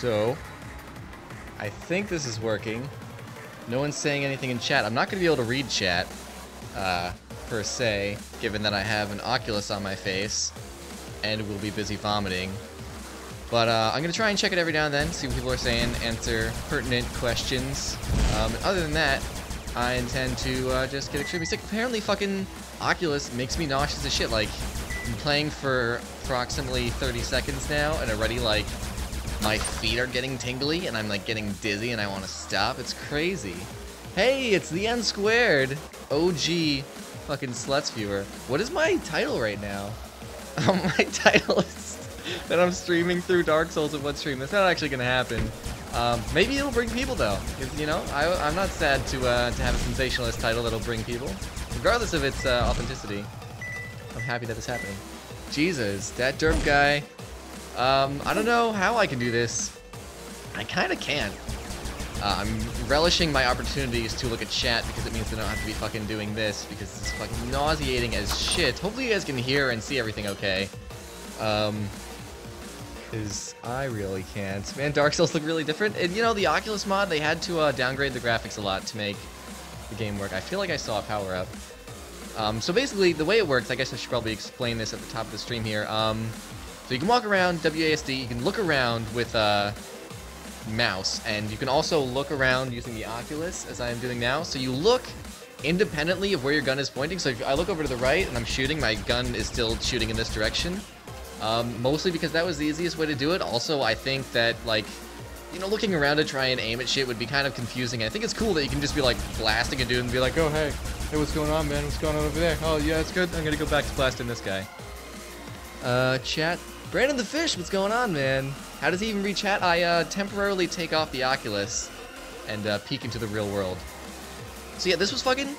So, I think this is working. No one's saying anything in chat. I'm not going to be able to read chat, uh, per se, given that I have an Oculus on my face and will be busy vomiting. But uh, I'm going to try and check it every now and then, see what people are saying, answer pertinent questions. Um, other than that, I intend to uh, just get extremely sick. Apparently, fucking Oculus makes me nauseous as shit. Like, I'm playing for approximately 30 seconds now, and already, like, my feet are getting tingly, and I'm, like, getting dizzy, and I want to stop. It's crazy. Hey, it's the N squared. OG fucking sluts viewer. What is my title right now? Um, my title is that I'm streaming through Dark Souls in one stream. That's not actually gonna happen. Um, maybe it'll bring people though. you know, I, I'm not sad to uh, to have a sensationalist title that'll bring people, regardless of its uh, authenticity. I'm happy that it's happening. Jesus, that derp guy. Um, I don't know how I can do this. I kind of can't. Uh, I'm relishing my opportunities to look at chat because it means I don't have to be fucking doing this because it's fucking nauseating as shit. Hopefully you guys can hear and see everything okay. Um, because I really can't. Man, Dark Souls look really different. And you know, the Oculus mod, they had to uh, downgrade the graphics a lot to make the game work. I feel like I saw a power up. Um, so basically, the way it works, I guess I should probably explain this at the top of the stream here. Um, so you can walk around WASD, you can look around with uh, mouse, and you can also look around using the Oculus, as I am doing now. So you look independently of where your gun is pointing. So if I look over to the right and I'm shooting, my gun is still shooting in this direction. Um, mostly because that was the easiest way to do it. Also, I think that, like, you know, looking around to try and aim at shit would be kind of confusing. I think it's cool that you can just be, like, blasting a dude and be like, oh, hey, hey, what's going on, man? What's going on over there? Oh, yeah, it's good. I'm gonna go back to blasting this guy. Uh, chat. Brandon the Fish, what's going on, man? How does he even read chat? I, uh, temporarily take off the Oculus and, uh, peek into the real world. So yeah, this was fucking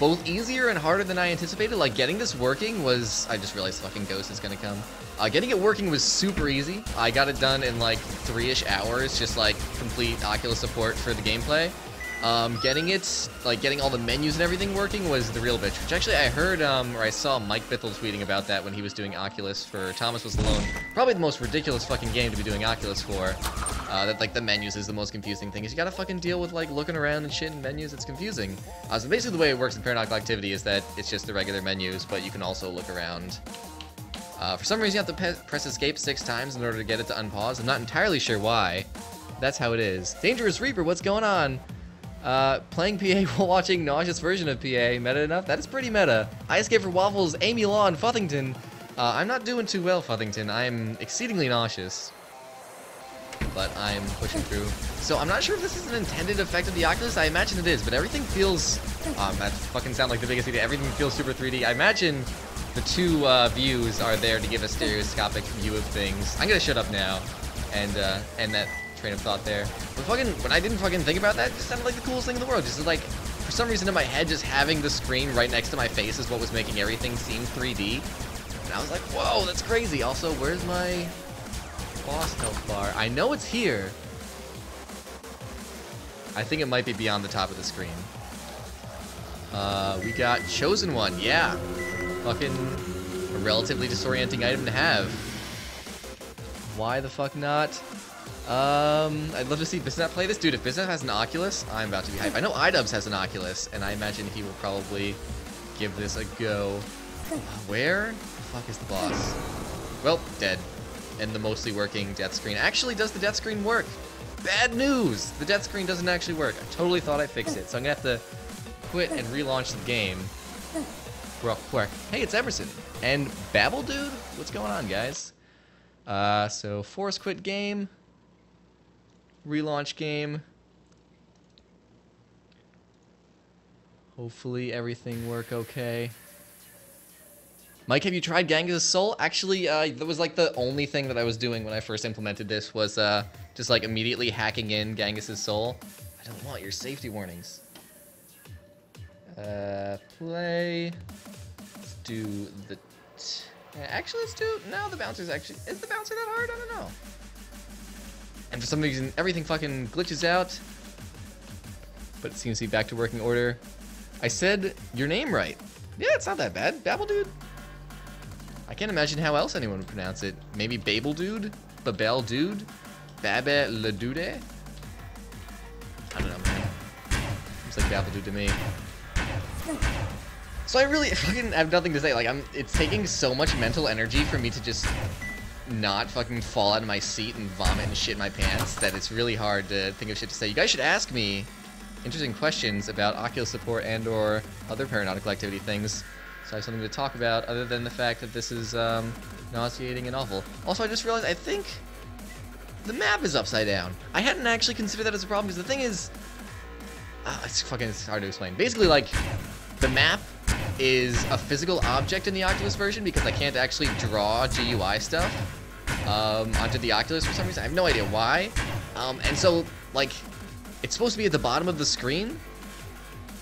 both easier and harder than I anticipated. Like, getting this working was... I just realized fucking Ghost is gonna come. Uh, getting it working was super easy. I got it done in, like, three-ish hours, just, like, complete Oculus support for the gameplay. Um, getting it, like, getting all the menus and everything working was the real bitch. Which, actually, I heard, um, or I saw Mike Bithell tweeting about that when he was doing Oculus for Thomas Was Alone. Probably the most ridiculous fucking game to be doing Oculus for. Uh, that like the menus is the most confusing thing. Is you gotta fucking deal with like looking around and shit in menus. It's confusing. Uh, so basically, the way it works in Paranautical Activity is that it's just the regular menus, but you can also look around. Uh, for some reason, you have to press Escape six times in order to get it to unpause. I'm not entirely sure why. That's how it is. Dangerous Reaper, what's going on? Uh, playing PA while watching nauseous version of PA. Meta enough? That is pretty meta. I escape for Waffles, Amy Law, and Futhington. Uh, I'm not doing too well, Futhington. I'm exceedingly nauseous but I'm pushing through. So I'm not sure if this is an intended effect of the Oculus. I imagine it is, but everything feels... Um, that fucking sound like the biggest idea. Everything feels super 3D. I imagine the two uh, views are there to give a stereoscopic view of things. I'm gonna shut up now and uh, end that train of thought there. But fucking, when I didn't fucking think about that, it just sounded like the coolest thing in the world. Just like, for some reason in my head, just having the screen right next to my face is what was making everything seem 3D. And I was like, whoa, that's crazy. Also, where's my boss health bar. I know it's here. I think it might be beyond the top of the screen. Uh, we got Chosen One. Yeah. Fucking a relatively disorienting item to have. Why the fuck not? Um, I'd love to see Biznat play this. Dude, if Biznat has an Oculus, I'm about to be hyped. I know iDubbbz has an Oculus, and I imagine he will probably give this a go. Where the fuck is the boss? Well, dead and the mostly working death screen. Actually, does the death screen work? Bad news! The death screen doesn't actually work. I totally thought I fixed it, so I'm gonna have to quit and relaunch the game. Real quick. Hey, it's Emerson. And Babel Dude? What's going on, guys? Uh, so, force quit game. Relaunch game. Hopefully everything work okay. Mike, have you tried Ganges Soul? Actually, uh, that was like the only thing that I was doing when I first implemented this was uh, just like immediately hacking in Ganges Soul. I don't want your safety warnings. Uh, play. Let's do the. actually, let's do. No, the bouncer's actually. Is the bouncer that hard? I don't know. And for some reason, everything fucking glitches out. But it seems to be back to working order. I said your name right. Yeah, it's not that bad. Babble dude. I can't imagine how else anyone would pronounce it. Maybe Babel Dude? Babel Dude? Babe Ledude? I don't know, man. Seems like dude to me. So I really fucking have nothing to say. Like, I'm. It's taking so much mental energy for me to just not fucking fall out of my seat and vomit and shit my pants that it's really hard to think of shit to say. You guys should ask me interesting questions about Oculus support and or other paranautical activity things. So I have something to talk about other than the fact that this is um, nauseating and awful. Also, I just realized I think the map is upside down. I hadn't actually considered that as a problem because the thing is, uh, it's fucking it's hard to explain. Basically, like the map is a physical object in the Oculus version because I can't actually draw GUI stuff um, onto the Oculus for some reason. I have no idea why. Um, and so, like, it's supposed to be at the bottom of the screen.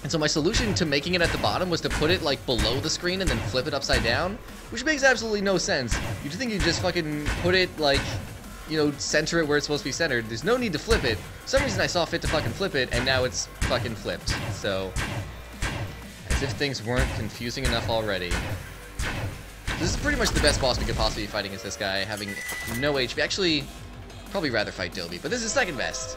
And so my solution to making it at the bottom was to put it, like, below the screen and then flip it upside down, which makes absolutely no sense. You'd think you just fucking put it, like, you know, center it where it's supposed to be centered. There's no need to flip it. For some reason I saw fit to fucking flip it, and now it's fucking flipped. So, as if things weren't confusing enough already. This is pretty much the best boss we could possibly be fighting is this guy, having no HP. Actually, probably rather fight Dilby, but this is second best.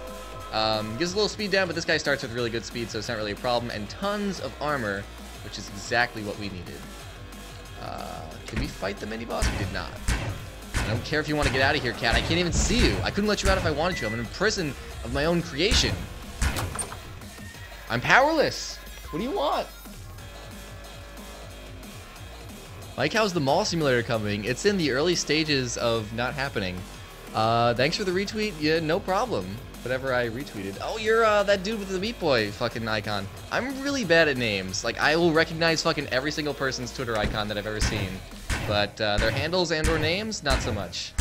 Um, gives a little speed down, but this guy starts with really good speed, so it's not really a problem. And tons of armor, which is exactly what we needed. Uh, did we fight the mini-boss? We did not. I don't care if you want to get out of here, cat. I can't even see you. I couldn't let you out if I wanted to. I'm in prison of my own creation. I'm powerless. What do you want? Mike, how's the mall simulator coming? It's in the early stages of not happening. Uh, thanks for the retweet. Yeah, no problem. Whatever I retweeted. Oh, you're uh, that dude with the Meat Boy fucking icon. I'm really bad at names. Like, I will recognize fucking every single person's Twitter icon that I've ever seen. But uh, their handles and or names, not so much.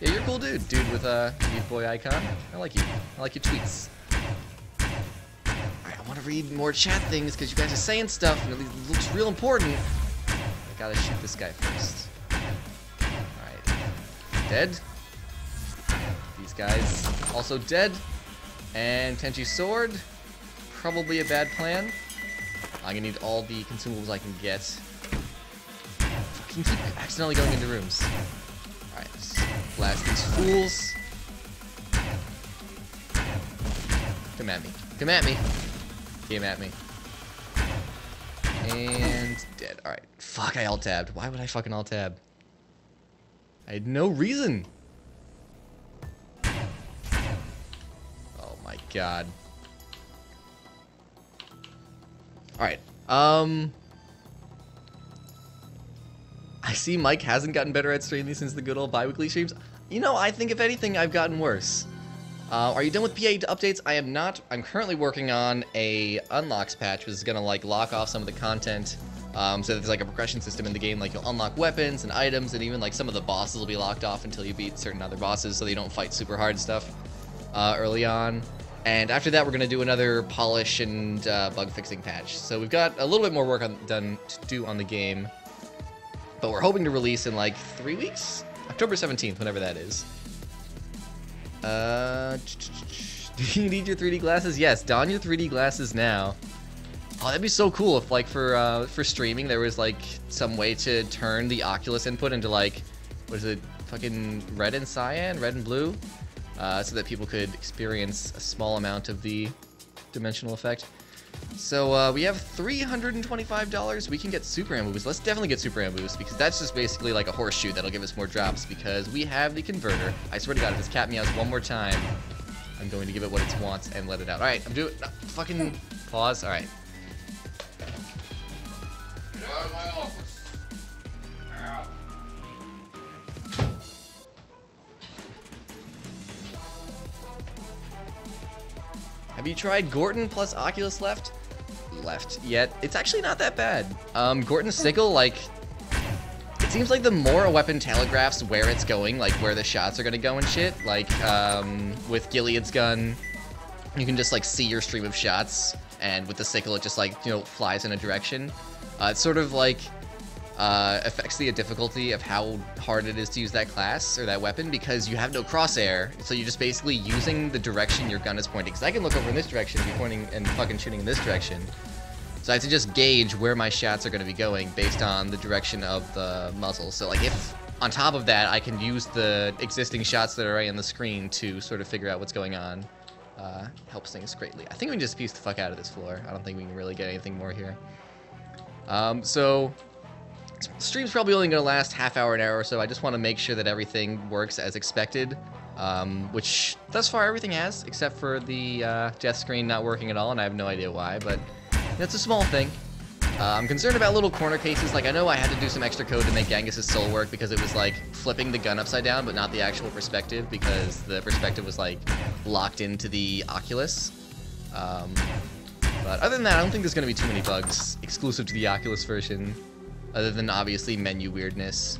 Yeah, you're a cool dude. Dude with a Meat Boy icon. I like you. I like your tweets. Alright, I want to read more chat things because you guys are saying stuff and it looks real important. Gotta shoot this guy first. Alright. Dead. These guys also dead. And Tenchi sword. Probably a bad plan. I'm gonna need all the consumables I can get. Fucking keep accidentally going into rooms. Alright, blast these fools. Come at me. Come at me. Came at me. And dead. Alright. Fuck, I alt-tabbed. Why would I fucking alt-tab? I had no reason. Oh my god. Alright. Um... I see Mike hasn't gotten better at streaming since the good old bi-weekly streams. You know, I think if anything, I've gotten worse. Uh, are you done with PA updates? I am not. I'm currently working on a unlocks patch, which is gonna like lock off some of the content. Um, so there's like a progression system in the game, like you'll unlock weapons and items, and even like some of the bosses will be locked off until you beat certain other bosses, so they don't fight super hard stuff uh, early on. And after that, we're gonna do another polish and uh, bug fixing patch. So we've got a little bit more work on, done to do on the game, but we're hoping to release in like three weeks, October 17th, whenever that is. Uh, do you need your 3D glasses? Yes, don your 3D glasses now. Oh, that'd be so cool if, like, for uh, for streaming, there was like some way to turn the Oculus input into like, what is it, fucking red and cyan, red and blue, uh, so that people could experience a small amount of the dimensional effect. So uh, we have $325. We can get Super Amp Boost. Let's definitely get Super Amp Boost because that's just basically like a horseshoe that'll give us more drops because we have the converter. I swear to God, if this cat meows one more time, I'm going to give it what it wants and let it out. All right, I'm doing no, fucking pause. All right. Have you tried Gorton plus Oculus left? Left yet? It's actually not that bad. Um, Gorton's sickle, like, it seems like the more a weapon telegraphs where it's going, like where the shots are gonna go and shit, like um, with Gilead's gun, you can just like see your stream of shots, and with the sickle it just like, you know, flies in a direction. Uh, it's sort of like uh, affects the difficulty of how hard it is to use that class or that weapon because you have no crosshair. So you're just basically using the direction your gun is pointing. Because I can look over in this direction and be pointing and fucking shooting in this direction. So I have to just gauge where my shots are going to be going based on the direction of the muzzle. So like if on top of that, I can use the existing shots that are right on the screen to sort of figure out what's going on. Uh, helps things greatly. I think we can just piece the fuck out of this floor. I don't think we can really get anything more here. Um, so, stream's probably only going to last half hour, an hour or so. I just want to make sure that everything works as expected. Um, which, thus far, everything has, except for the uh, death screen not working at all, and I have no idea why, but that's a small thing. Uh, I'm concerned about little corner cases. Like, I know I had to do some extra code to make Genghis's soul work because it was, like, flipping the gun upside down, but not the actual perspective because the perspective was, like, locked into the Oculus. Um, but other than that, I don't think there's going to be too many bugs exclusive to the Oculus version, other than, obviously, menu weirdness.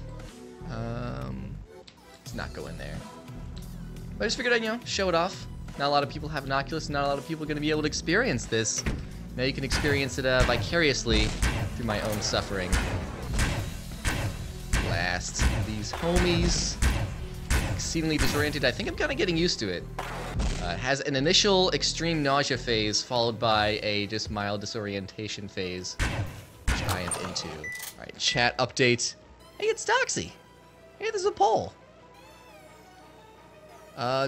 Um, let's not go in there. But I just figured I'd, you know, show it off. Not a lot of people have an Oculus, not a lot of people are going to be able to experience this. Now you can experience it uh, vicariously through my own suffering. Blast these homies. Exceedingly disoriented. I think I'm kind of getting used to it. Uh, it has an initial extreme nausea phase followed by a just mild disorientation phase, which I am into. Alright, chat update. Hey, it's Doxy. Hey, there's a poll. Uh,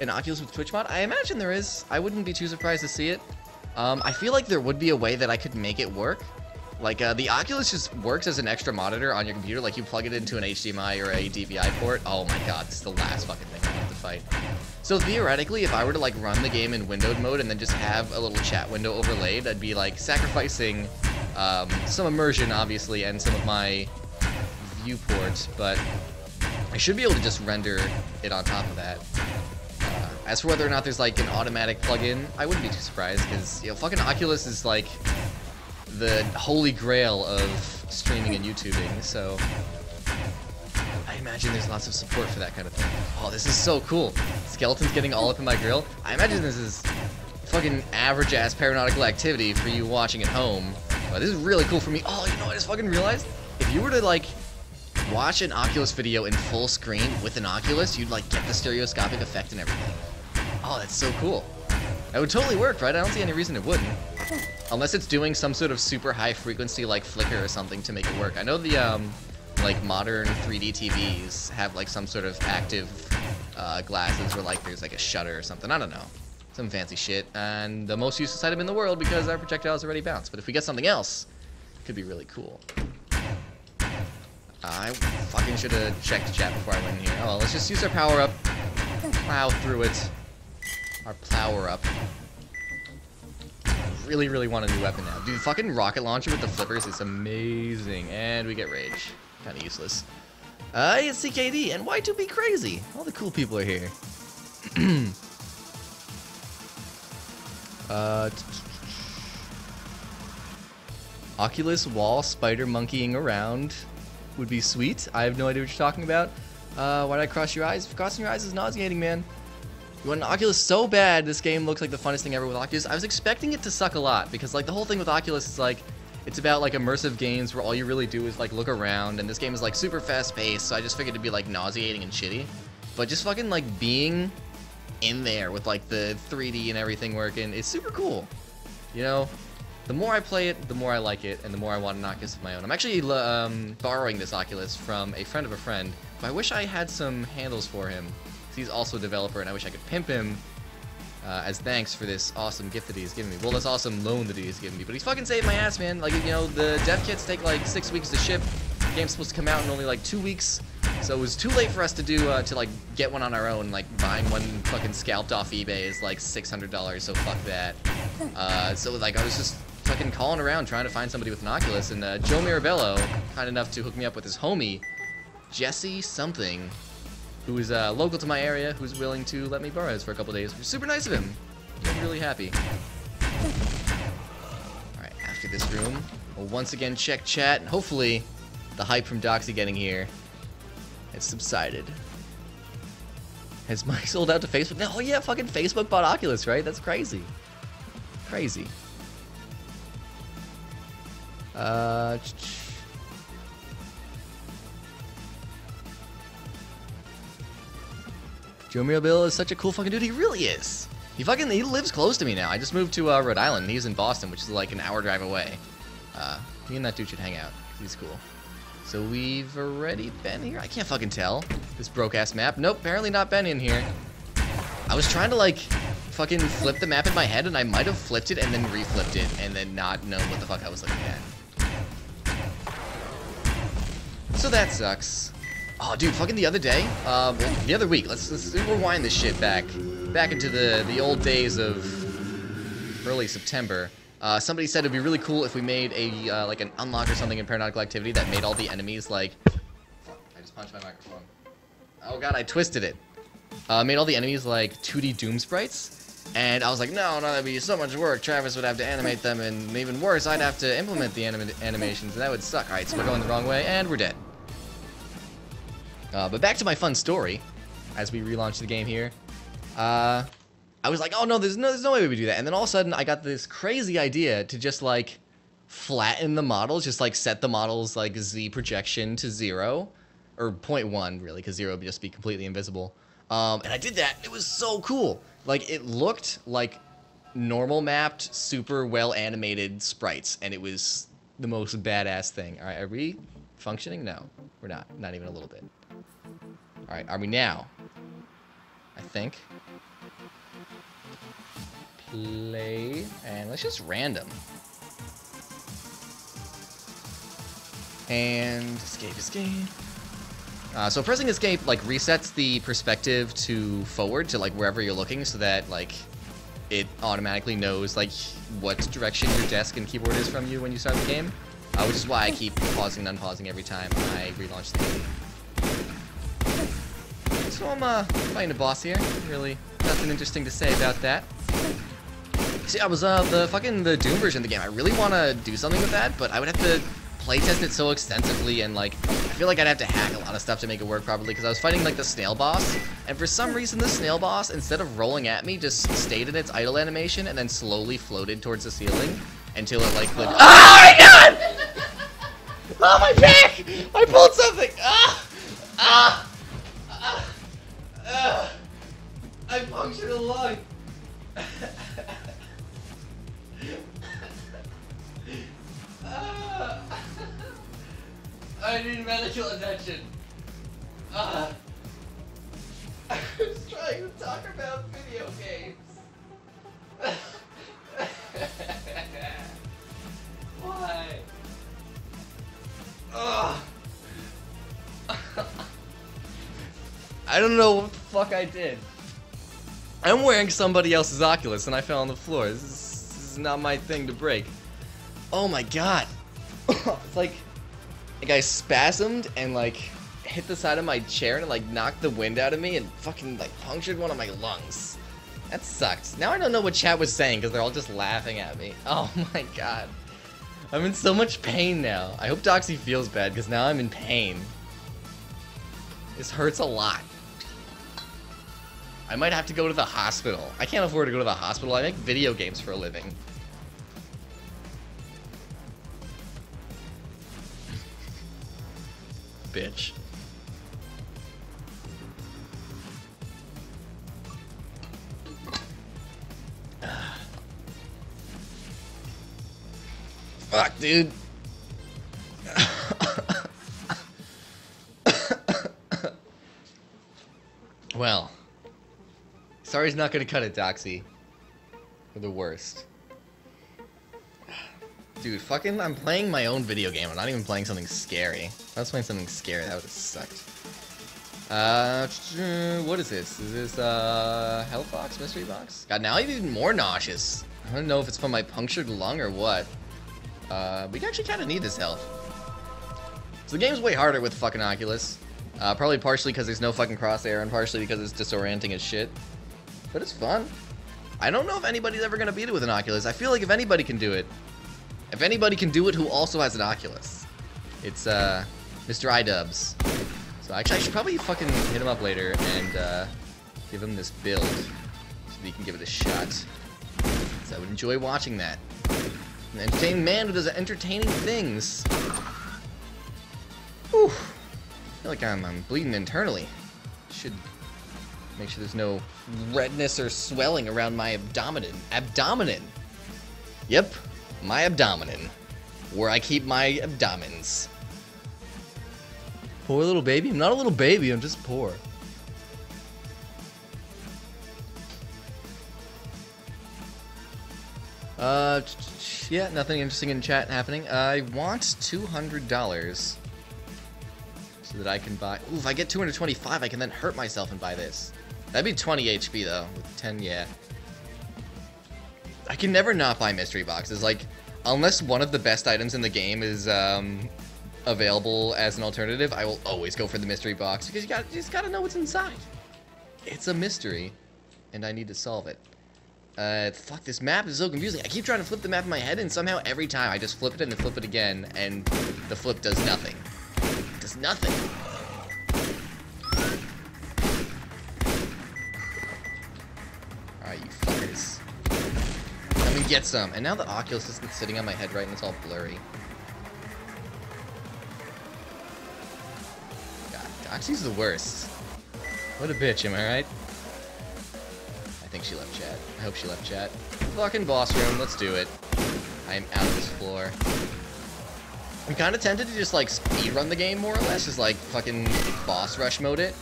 an Oculus with Twitch mod? I imagine there is. I wouldn't be too surprised to see it. Um, I feel like there would be a way that I could make it work. Like, uh, the Oculus just works as an extra monitor on your computer. Like, you plug it into an HDMI or a DVI port. Oh my god, this is the last fucking thing I have to fight. So theoretically, if I were to, like, run the game in windowed mode and then just have a little chat window overlaid, I'd be, like, sacrificing um, some immersion, obviously, and some of my viewport, but I should be able to just render it on top of that. As for whether or not there's like an automatic plugin, I wouldn't be too surprised because you know fucking Oculus is like the holy grail of streaming and YouTubing. So I imagine there's lots of support for that kind of thing. Oh, this is so cool. Skeletons getting all up in my grill. I imagine this is fucking average ass paranautical activity for you watching at home. This is really cool for me. Oh, you know what I just fucking realized? If you were to like watch an Oculus video in full screen with an Oculus, you'd like get the stereoscopic effect and everything. Oh, that's so cool. That would totally work, right? I don't see any reason it wouldn't. Unless it's doing some sort of super high frequency like flicker or something to make it work. I know the um, like modern 3D TVs have like some sort of active uh, glasses where like there's like a shutter or something. I don't know. Some fancy shit. And the most useless item in the world because our projectiles already bounce. But if we get something else, it could be really cool. I fucking should have checked chat before I went in here. Oh, let's just use our power up. Plow through it our plower up. Really, really want a new weapon now. Dude, fucking rocket launcher with the flippers is amazing. And we get rage. Kind of useless. Uh, it's CKD and Y2B Crazy. All the cool people are here. uh, Oculus wall spider monkeying around would be sweet. I have no idea what you're talking about. Uh, why did I cross your eyes? Crossing your eyes is nauseating, man. You want an Oculus so bad, this game looks like the funnest thing ever with Oculus. I was expecting it to suck a lot, because like the whole thing with Oculus is like, it's about like immersive games where all you really do is like look around, and this game is like super fast paced, so I just figured it'd be like nauseating and shitty. But just fucking like being in there with like the 3D and everything working It's super cool. You know, the more I play it, the more I like it, and the more I want an Oculus of my own. I'm actually um, borrowing this Oculus from a friend of a friend, but I wish I had some handles for him he's also a developer, and I wish I could pimp him uh, as thanks for this awesome gift that he's given me. Well, this awesome loan that he's given me. But he's fucking saved my ass, man. Like, you know, the dev kits take like six weeks to ship. The game's supposed to come out in only like two weeks. So it was too late for us to do, uh, to like get one on our own. Like buying one fucking scalped off eBay is like $600, so fuck that. Uh, so like I was just fucking calling around trying to find somebody with an Oculus. And uh, Joe Mirabello, kind enough to hook me up with his homie, Jesse something, who is uh, local to my area, who's willing to let me borrow his for a couple days. Super nice of him. I'm really happy. Alright, after this room, we'll once again check chat, and hopefully the hype from Doxy getting here has subsided. Has Mike sold out to Facebook? No, oh yeah, fucking Facebook bought Oculus, right? That's crazy. Crazy. Uh... Joe Mirabello is such a cool fucking dude. He really is. He fucking he lives close to me now. I just moved to uh, Rhode Island. He's in Boston, which is like an hour drive away. Uh, me and that dude should hang out. He's cool. So we've already been here? I can't fucking tell. This broke-ass map. Nope, apparently not been in here. I was trying to, like, fucking flip the map in my head, and I might have flipped it and then reflipped it, and then not known what the fuck I was looking at. So that sucks. Oh, dude, fucking the other day, uh, well, the other week, let's, let's rewind this shit back, back into the, the old days of early September. Uh, somebody said it'd be really cool if we made a, uh, like an unlock or something in Paranautical Activity that made all the enemies, like, I just punched my microphone. Oh god, I twisted it. Uh, made all the enemies, like, 2D Doom sprites. And I was like, no, no, that'd be so much work. Travis would have to animate them, and even worse, I'd have to implement the anim animations, and that would suck. Alright, so we're going the wrong way, and we're dead. Uh, but back to my fun story, as we relaunch the game here. Uh, I was like, oh no, there's no, there's no way we would do that. And then all of a sudden, I got this crazy idea to just like flatten the models, just like set the models like Z projection to zero, or 0.1 really, because zero would just be completely invisible. Um, and I did that. It was so cool. Like it looked like normal mapped, super well animated sprites, and it was the most badass thing. All right, are we functioning? No, we're not. Not even a little bit. All right, are we now? I think. Play, and let's just random. And escape, escape. Uh, so pressing escape like resets the perspective to forward to like wherever you're looking, so that like it automatically knows like what direction your desk and keyboard is from you when you start the game. Uh, which is why I keep pausing and unpausing every time I relaunch the game. So I'm uh, fighting a boss here. Really nothing interesting to say about that. See, I was uh the fucking the Doom version of the game. I really want to do something with that, but I would have to playtest it so extensively and like I feel like I'd have to hack a lot of stuff to make it work properly because I was fighting like the snail boss and for some reason the snail boss instead of rolling at me just stayed in its idle animation and then slowly floated towards the ceiling until it like oh my god oh my back I pulled something ah ah, ah. ah. I punctured a lung I need medical attention. Uh, I was trying to talk about video games. Why? Ugh. I don't know what the fuck I did. I'm wearing somebody else's Oculus and I fell on the floor. This is, this is not my thing to break. Oh my god. it's like like I spasmed and like hit the side of my chair and like knocked the wind out of me and fucking like punctured one of my lungs. That sucked. Now I don't know what chat was saying because they're all just laughing at me. Oh my god. I'm in so much pain now. I hope Doxy feels bad because now I'm in pain. This hurts a lot. I might have to go to the hospital. I can't afford to go to the hospital. I make video games for a living. Bitch. Fuck, dude. well, sorry's not gonna cut it, Doxy. You're the worst. Dude, fucking, I'm playing my own video game. I'm not even playing something scary. If I was playing something scary, that would have sucked. Uh, what is this? Is this, uh, health box? Mystery box? God, now I'm even more nauseous. I don't know if it's from my punctured lung or what. Uh, we actually kind of need this health. So the game's way harder with fucking Oculus. Uh, probably partially because there's no fucking crosshair and partially because it's disorienting as shit. But it's fun. I don't know if anybody's ever going to beat it with an Oculus. I feel like if anybody can do it, if anybody can do it who also has an Oculus, it's uh, Mr. iDubbbz. So actually, I should probably fucking hit him up later and uh, give him this build so that he can give it a shot. So I would enjoy watching that. An entertaining man who does entertaining things. Whew. I feel like I'm, I'm bleeding internally. Should make sure there's no redness or swelling around my abdomen. Abdomen. Yep, my abdomen, where I keep my abdomens. Poor little baby. I'm not a little baby. I'm just poor. Uh, yeah, nothing interesting in chat happening. I want $200 so that I can buy... Ooh, if I get 225, I can then hurt myself and buy this. That'd be 20 HP, though. With 10, yeah. I can never not buy mystery boxes. Like, unless one of the best items in the game is um, available as an alternative, I will always go for the mystery box because you, got, just gotta know what's inside. It's a mystery, and I need to solve it. Uh, fuck, this map is so confusing. I keep trying to flip the map in my head, and somehow every time I just flip it and then flip it again, and the flip does nothing. It does nothing. Me get some. And now the Oculus isn't sitting on my head right, and it's all blurry. God, Doxy's the worst. What a bitch, am I right? I think she left chat. I hope she left chat. Fucking boss room, let's do it. I am out of this floor. I'm kind of tempted to just like speedrun the game more or less, just like fucking boss rush mode it.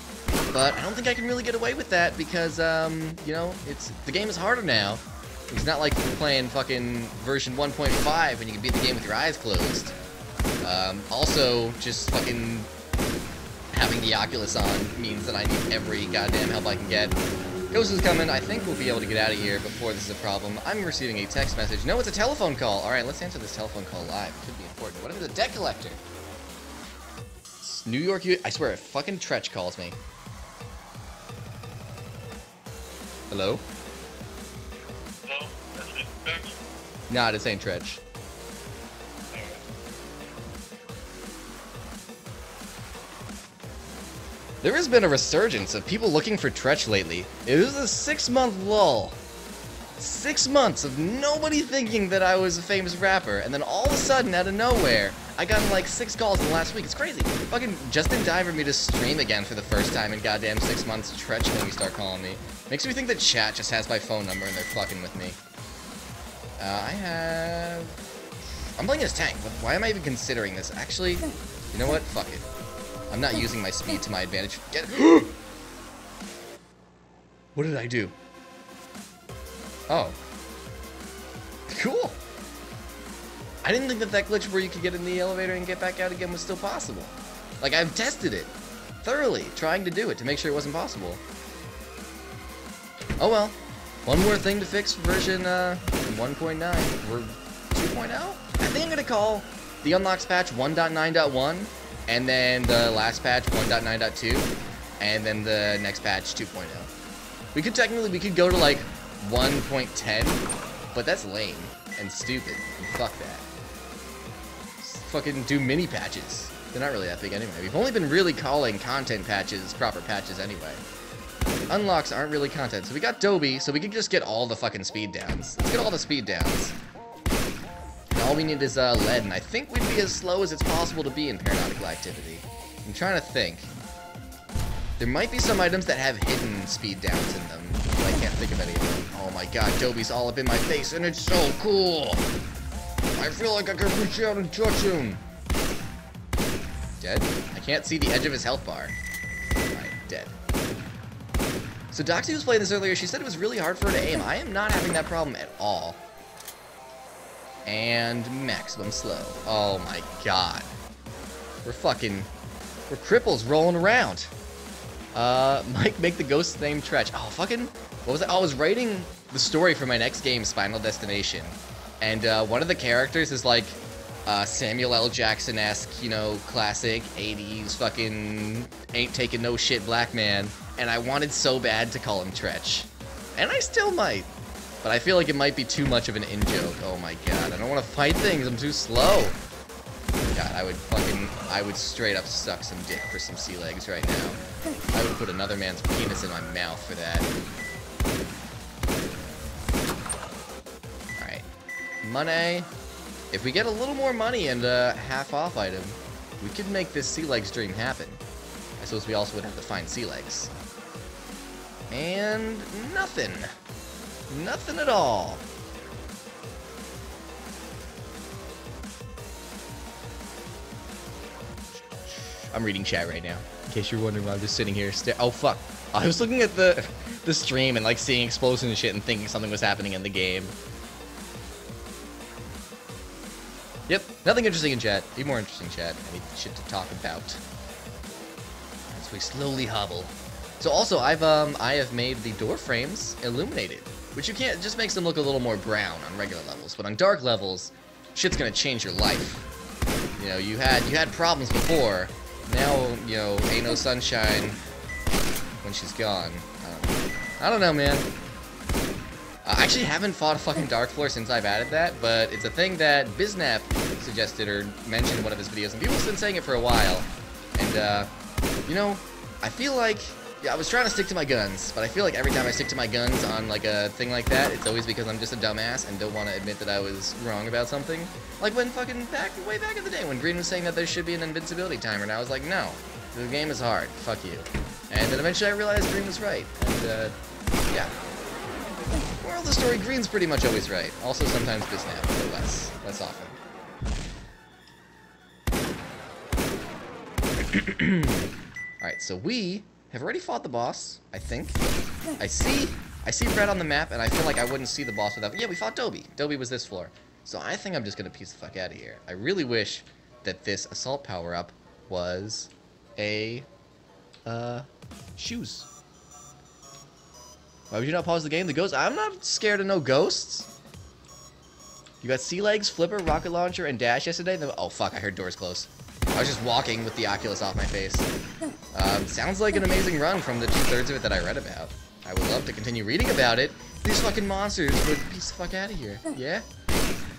But I don't think I can really get away with that because, um, you know, it's the game is harder now. It's not like you're playing fucking version 1.5 and you can beat the game with your eyes closed. Um, also, just fucking having the Oculus on means that I need every goddamn help I can get. Ghost is coming. I think we'll be able to get out of here before this is a problem. I'm receiving a text message. No, it's a telephone call. All right, let's answer this telephone call live. Could be important. What if it's a debt collector? It's New York, I swear, a fucking Treach calls me. Hello? Nah, this ain't Treach. There has been a resurgence of people looking for Treach lately. It was a six-month lull. Six months of nobody thinking that I was a famous rapper, and then all of a sudden, out of nowhere, I got like six calls in the last week. It's crazy. Fucking Justin Dye for me to stream again for the first time in goddamn six months. Treach when you start calling me. Makes me think that chat just has my phone number and they're fucking with me. Uh, I have... I'm playing as tank. Why am I even considering this? Actually, you know what? Fuck it. I'm not using my speed to my advantage. Get What did I do? Oh. Cool. I didn't think that that glitch where you could get in the elevator and get back out again was still possible. Like, I've tested it thoroughly, trying to do it to make sure it wasn't possible. Oh well. One more thing to fix version uh, 1.9. We're 2.0? I think I'm going to call the unlocks patch 1.9.1 and then the last patch 1.9.2, and then the next patch 2.0. We could technically, we could go to like 1.10, but that's lame and stupid, and fuck that. Just fucking do mini patches. They're not really that big anyway. We've only been really calling content patches proper patches anyway. Unlocks aren't really content, so we got Dobby, so we could just get all the fucking speed downs. Let's get all the speed downs all we need is uh, lead, and I think we'd be as slow as it's possible to be in paranautical activity. I'm trying to think. There might be some items that have hidden speed downs in them, but I can't think of any of them. Oh my god, Dobby's all up in my face, and it's so cool! I feel like I can reach out and touch him! Dead? I can't see the edge of his health bar. Alright, dead. So Doxy was playing this earlier, she said it was really hard for her to aim. I am not having that problem at all and maximum slow. Oh my god. We're fucking... We're cripples rolling around. Uh, Mike, make the ghost name Treach. Oh, fucking... What was that? I was writing the story for my next game, Spinal Destination. And uh, one of the characters is like uh, Samuel L. Jackson-esque, you know, classic 80s fucking ain't taking no shit black man. And I wanted so bad to call him Treach. And I still might. But I feel like it might be too much of an in-joke. Oh my god, I don't want to fight things, I'm too slow. God, I would fucking, I would straight up suck some dick for some sea legs right now. I would put another man's penis in my mouth for that. Alright. Money. If we get a little more money and a half-off item, we could make this sea legs dream happen. I suppose we also would have to find sea legs. And nothing. Nothing at all. I'm reading chat right now. In case you're wondering why I'm just sitting here. Oh fuck! I was looking at the the stream and like seeing explosions and shit and thinking something was happening in the game. Yep, nothing interesting in chat. Be more interesting, chat. I need shit to talk about. As we slowly hobble. So also, I've um, I have made the door frames illuminated, which you can't. Just makes them look a little more brown on regular levels, but on dark levels, shit's gonna change your life. You know, you had you had problems before. Now, you know, ain't no sunshine when she's gone. I don't know, I don't know man. I actually haven't fought a fucking Dark Floor since I've added that, but it's a thing that Biznap suggested or mentioned in one of his videos, and people have been saying it for a while. And, uh, you know, I feel like, yeah, I was trying to stick to my guns, but I feel like every time I stick to my guns on, like, a thing like that, it's always because I'm just a dumbass and don't want to admit that I was wrong about something. Like when fucking back, way back in the day when Green was saying that there should be an invincibility timer, and I was like, no, the game is hard, fuck you. And then eventually I realized Green was right, and, uh, yeah. Moral of the story, Green's pretty much always right. Also sometimes Biznap, but less. Less often. Alright, so we have already fought the boss, I think. I see I see red on the map, and I feel like I wouldn't see the boss without... Yeah, we fought Dobby. Dobby was this floor. So I think I'm just gonna piece the fuck out of here. I really wish that this assault power-up was a... Uh... Shoes. Why would you not pause the game? The ghost? I'm not scared of no ghosts. You got sea legs, flipper, rocket launcher, and dash yesterday. Oh fuck! I heard doors close. I was just walking with the Oculus off my face. Um, sounds like an amazing run from the two thirds of it that I read about. I would love to continue reading about it. These fucking monsters would piece the fuck out of here. Yeah.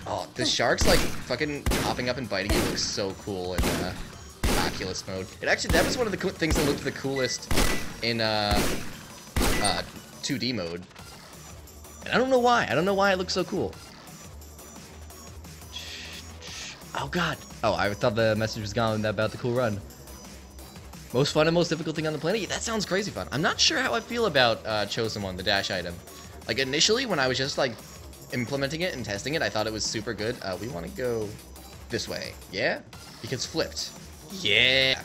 Oh, the sharks like fucking hopping up and biting you looks so cool in uh, Oculus mode. It actually that was one of the things that looked the coolest in uh, uh, 2D mode. And I don't know why. I don't know why it looks so cool. Oh god. Oh, I thought the message was gone about the cool run. Most fun and most difficult thing on the planet? Yeah, that sounds crazy fun. I'm not sure how I feel about uh, Chosen One, the dash item. Like, initially, when I was just, like, implementing it and testing it, I thought it was super good. Uh, we want to go this way. Yeah? Because flipped. Yeah!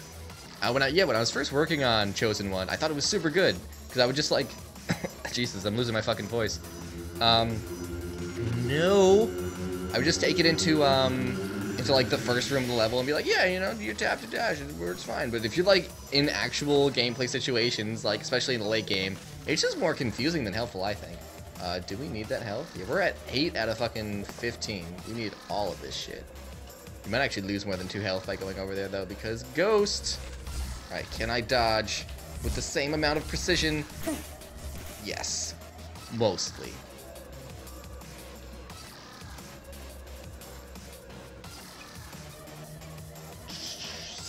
Uh, when I, yeah, when I was first working on Chosen One, I thought it was super good. Because I would just, like... Jesus, I'm losing my fucking voice. Um... No! I would just take it into, um into like the first room of the level and be like, yeah, you know, you tap to dash, it works fine. But if you're like in actual gameplay situations, like especially in the late game, it's just more confusing than helpful, I think. Uh, do we need that health? Yeah, we're at 8 out of fucking 15. We need all of this shit. You might actually lose more than 2 health by going over there, though, because Ghost! Alright, can I dodge with the same amount of precision? Yes. Mostly.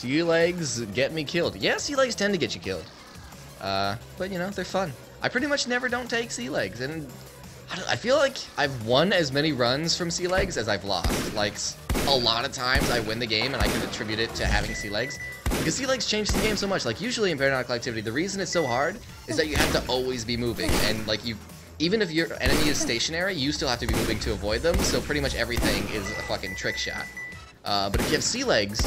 Sea legs get me killed. Yeah, sea legs tend to get you killed. Uh, but you know, they're fun. I pretty much never don't take sea legs, and I, I feel like I've won as many runs from sea legs as I've lost. Like, a lot of times I win the game and I can attribute it to having sea legs. Because sea legs change the game so much. Like, usually in Paranautical Activity, the reason it's so hard is that you have to always be moving. And, like, you even if your enemy is stationary, you still have to be moving to avoid them, so pretty much everything is a fucking trick shot. Uh, but if you have sea legs,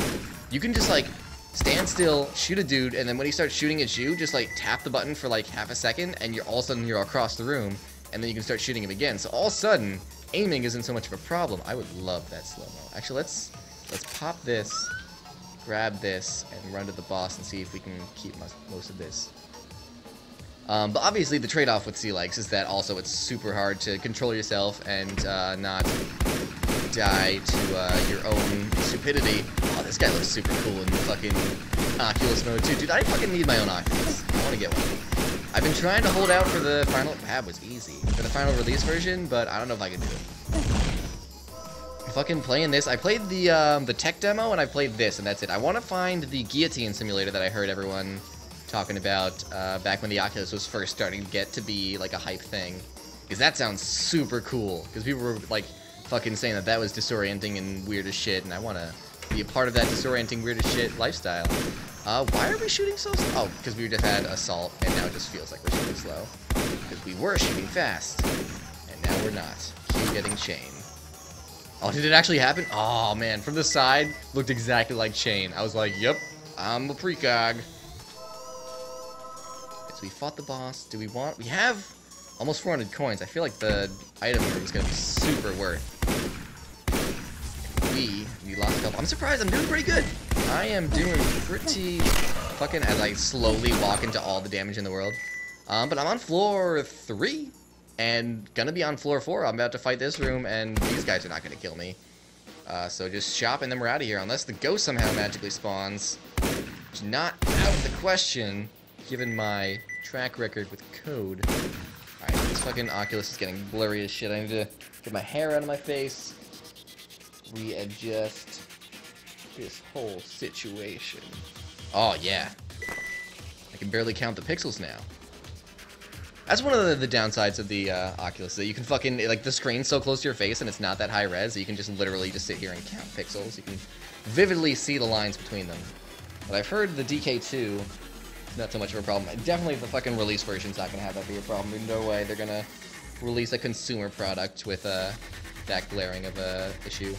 you can just like stand still, shoot a dude, and then when he starts shooting at you, just like tap the button for like half a second, and you're all of a sudden you're across the room, and then you can start shooting him again. So all of a sudden, aiming isn't so much of a problem. I would love that slow mo. Actually, let's let's pop this, grab this, and run to the boss and see if we can keep most of this. Um, but obviously, the trade-off with sea legs is that also it's super hard to control yourself and uh, not die to uh, your own stupidity. Oh, this guy looks super cool in fucking Oculus mode too. Dude, I fucking need my own Oculus. I want to get one. I've been trying to hold out for the final... Pab was easy. For the final release version, but I don't know if I can do it. fucking playing this. I played the um, the tech demo, and I played this, and that's it. I want to find the guillotine simulator that I heard everyone talking about uh, back when the Oculus was first starting to get to be like a hype thing. Because that sounds super cool. Because people were like fucking saying that that was disorienting and weird as shit, and I want to be a part of that disorienting, weird as shit lifestyle. Uh, why are we shooting so slow? Oh, because we just had assault, and now it just feels like we're shooting slow. Because we were shooting fast, and now we're not. Keep getting chain. Oh, did it actually happen? Oh, man, from the side, looked exactly like chain. I was like, yep, I'm a precog. So we fought the boss. Do we want... We have almost 400 coins. I feel like the item room is going to be super worth. We... We lost a couple. I'm surprised. I'm doing pretty good. I am doing pretty fucking... As I slowly walk into all the damage in the world. Um, but I'm on floor 3. And gonna be on floor 4. I'm about to fight this room, and these guys are not gonna kill me. Uh, so just shop and then we're out of here, unless the ghost somehow magically spawns. Which not out of the question, given my track record with code. This fucking Oculus is getting blurry as shit. I need to get my hair out of my face. Readjust this whole situation. Oh, yeah. I can barely count the pixels now. That's one of the, the downsides of the uh, Oculus, that you can fucking, like, the screen's so close to your face and it's not that high res, that you can just literally just sit here and count pixels. You can vividly see the lines between them. But I've heard the DK2 not so much of a problem. Definitely the fucking release version's not to have that be a problem. No way they're to release a consumer product with uh, that glaring of a issue.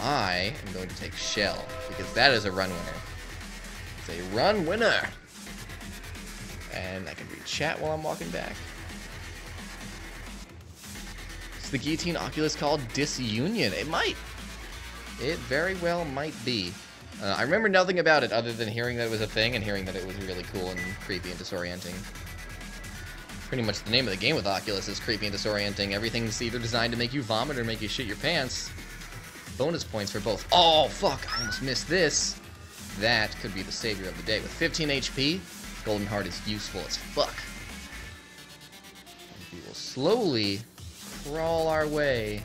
I am going to take Shell, because that is a run winner. It's a run winner! And I can read chat while I'm walking back. Is the guillotine Oculus called Disunion? It might. It very well might be. Uh, I remember nothing about it other than hearing that it was a thing and hearing that it was really cool and creepy and disorienting. Pretty much the name of the game with Oculus is creepy and disorienting. Everything's either designed to make you vomit or make you shit your pants. Bonus points for both. Oh, fuck! I almost missed this. That could be the savior of the day. With 15 HP, Golden Heart is useful as fuck. We will slowly crawl our way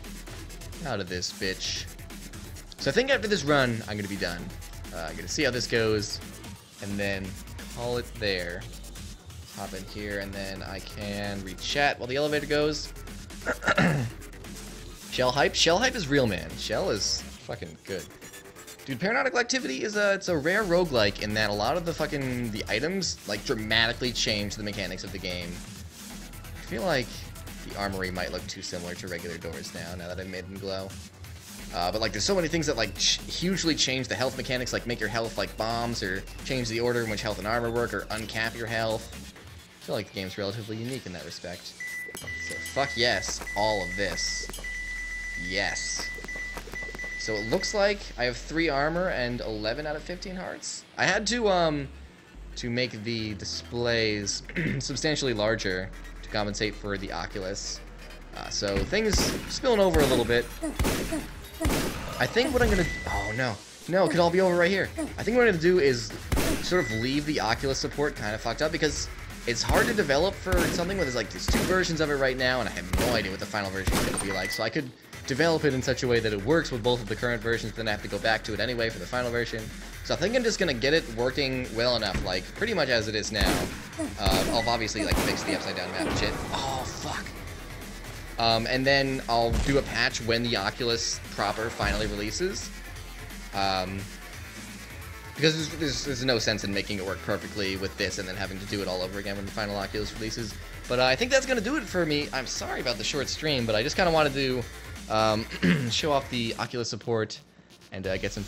out of this bitch. So I think after this run, I'm going to be done. Uh, to see how this goes, and then call it there. Hop in here, and then I can read chat while the elevator goes. Shell hype? Shell hype is real, man. Shell is fucking good. Dude, Paranautical Activity is a it's a rare roguelike in that a lot of the fucking the items like dramatically change the mechanics of the game. I feel like the armory might look too similar to regular doors now, now that I've made them glow. Uh, but like there's so many things that like hugely change the health mechanics, like make your health like bombs, or change the order in which health and armor work, or uncap your health. I feel like the game's relatively unique in that respect. So fuck yes, all of this. Yes. So it looks like I have 3 armor and 11 out of 15 hearts. I had to, um, to make the displays substantially larger to compensate for the Oculus. Uh, so things spilling over a little bit. I think what I'm gonna... Oh, no. No, it could all be over right here. I think what I'm gonna do is sort of leave the Oculus support kind of fucked up because it's hard to develop for something where there's like there's two versions of it right now and I have no idea what the final version is gonna be like. So I could develop it in such a way that it works with both of the current versions, but then I have to go back to it anyway for the final version. So I think I'm just gonna get it working well enough, like pretty much as it is now. Uh, I'll obviously like fix the upside down map shit. Oh fuck. Um, and then I'll do a patch when the Oculus proper finally releases. Um, because there's, there's, there's, no sense in making it work perfectly with this and then having to do it all over again when the final Oculus releases. But uh, I think that's going to do it for me. I'm sorry about the short stream, but I just kind of wanted to um, show off the Oculus support and uh, get some